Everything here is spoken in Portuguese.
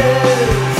Deus.